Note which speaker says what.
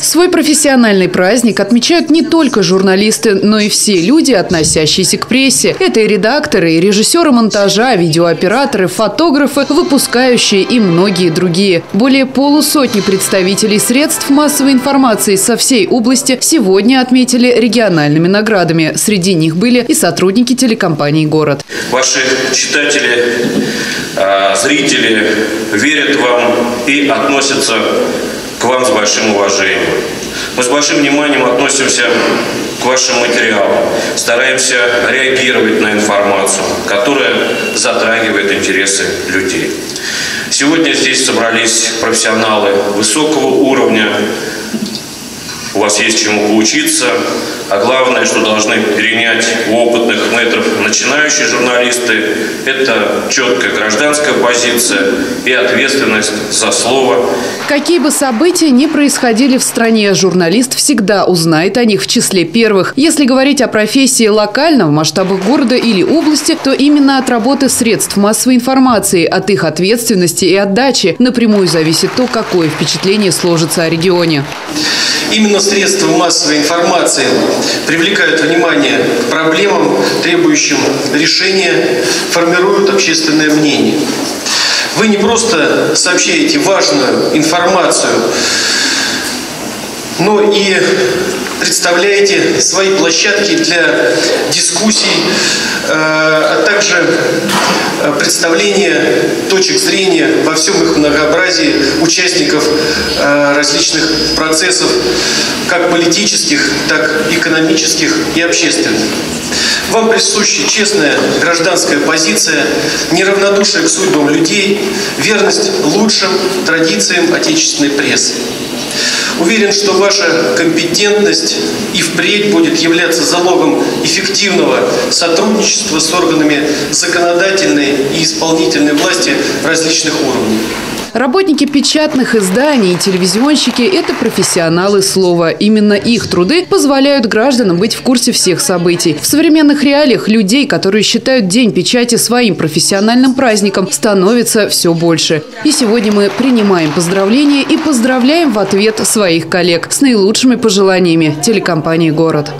Speaker 1: Свой профессиональный праздник отмечают не только журналисты, но и все люди, относящиеся к прессе. Это и редакторы, и режиссеры монтажа, видеооператоры, фотографы, выпускающие и многие другие. Более полусотни представителей средств массовой информации со всей области сегодня отметили региональными наградами. Среди них были и сотрудники телекомпании «Город».
Speaker 2: Ваши читатели, а, зрители верят вам и относятся к вам с большим уважением. Мы с большим вниманием относимся к вашим материалам, стараемся реагировать на информацию, которая затрагивает интересы людей. Сегодня здесь собрались профессионалы высокого уровня, у вас есть чему поучиться, а главное, что должны перенять у опытных метров начинающие журналисты, это четкая гражданская позиция и ответственность за слово.
Speaker 1: Какие бы события ни происходили в стране, журналист всегда узнает о них в числе первых. Если говорить о профессии локально, в масштабах города или области, то именно от работы средств массовой информации, от их ответственности и отдачи напрямую зависит то, какое впечатление сложится о регионе.
Speaker 3: Именно средства массовой информации привлекают внимание к проблемам, требующим решения, формируют общественное мнение. Вы не просто сообщаете важную информацию, но и представляете свои площадки для дискуссий, а также э, представление точек зрения во всем их многообразии участников э, различных процессов, как политических, так экономических и общественных. Вам присуща честная гражданская позиция, неравнодушие к судьбам людей, верность лучшим традициям отечественной прессы. Уверен, что ваша компетентность и впредь будет являться залогом эффективного сотрудничества с органами законодательной и исполнительной власти различных уровней.
Speaker 1: Работники печатных изданий и телевизионщики – это профессионалы слова. Именно их труды позволяют гражданам быть в курсе всех событий. В современных реалиях людей, которые считают День печати своим профессиональным праздником, становится все больше. И сегодня мы принимаем поздравления и поздравляем в ответ своих коллег с наилучшими пожеланиями телекомпании «Город».